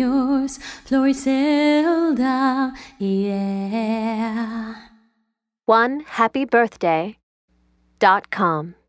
yours, Floriselda, yeah. One happy birthday dot com.